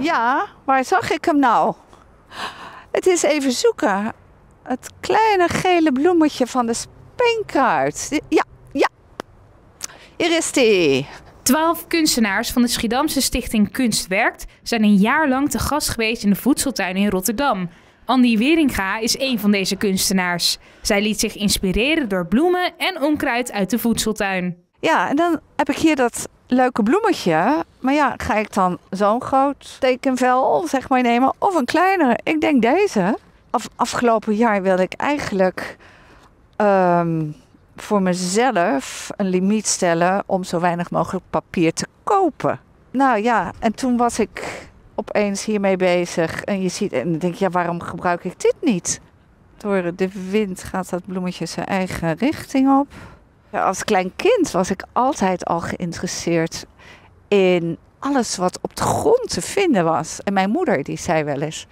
Ja, waar zag ik hem nou? Het is even zoeken. Het kleine gele bloemetje van de speenkaart. Ja, ja. Hier is die. Twaalf kunstenaars van de Schiedamse stichting Kunstwerkt zijn een jaar lang te gast geweest in de voedseltuin in Rotterdam. Andy Weringa is een van deze kunstenaars. Zij liet zich inspireren door bloemen en onkruid uit de voedseltuin. Ja, en dan heb ik hier dat leuke bloemetje. Maar ja, ga ik dan zo'n groot tekenvel zeg maar nemen of een kleinere? Ik denk deze. Af, afgelopen jaar wilde ik eigenlijk ehm, voor mezelf een limiet stellen om zo weinig mogelijk papier te kopen. Nou ja, en toen was ik opeens hiermee bezig. En je ziet, en dan denk je, ja, waarom gebruik ik dit niet? Door de wind gaat dat bloemetje zijn eigen richting op. Als klein kind was ik altijd al geïnteresseerd in alles wat op de grond te vinden was. En mijn moeder die zei wel eens: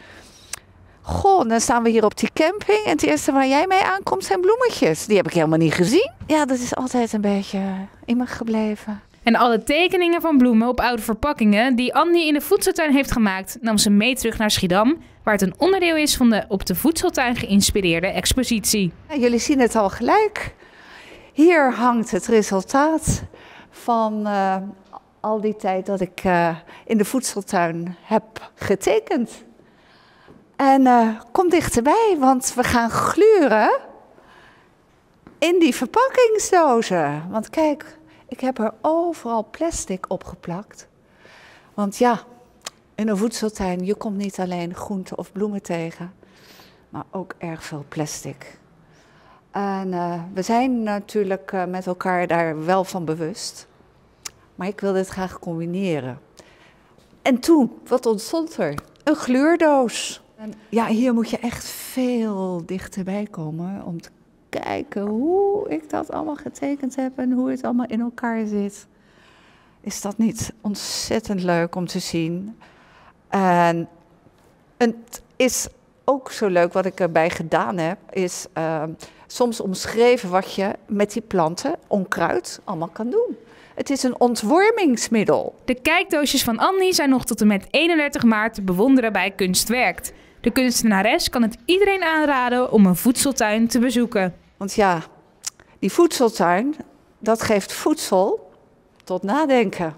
Goh, dan staan we hier op die camping en het eerste waar jij mee aankomt zijn bloemetjes. Die heb ik helemaal niet gezien. Ja, dat is altijd een beetje in me gebleven. En alle tekeningen van bloemen op oude verpakkingen die Andy in de voedseltuin heeft gemaakt, nam ze mee terug naar Schiedam, waar het een onderdeel is van de op de voedseltuin geïnspireerde expositie. Ja, jullie zien het al gelijk. Hier hangt het resultaat van uh, al die tijd dat ik uh, in de voedseltuin heb getekend. En uh, kom dichterbij, want we gaan gluren in die verpakkingsdozen. Want kijk, ik heb er overal plastic opgeplakt. Want ja, in een voedseltuin, je komt niet alleen groenten of bloemen tegen, maar ook erg veel plastic. En uh, we zijn natuurlijk uh, met elkaar daar wel van bewust. Maar ik wil dit graag combineren. En toen, wat ontstond er? Een gluurdoos. En ja, hier moet je echt veel dichterbij komen om te kijken hoe ik dat allemaal getekend heb en hoe het allemaal in elkaar zit. Is dat niet ontzettend leuk om te zien? En het is ook zo leuk wat ik erbij gedaan heb, is uh, soms omschreven wat je met die planten, onkruid, allemaal kan doen. Het is een ontwormingsmiddel. De kijkdoosjes van Annie zijn nog tot en met 31 maart te bewonderen bij Kunstwerkt. De kunstenares kan het iedereen aanraden om een voedseltuin te bezoeken. Want ja, die voedseltuin, dat geeft voedsel tot nadenken.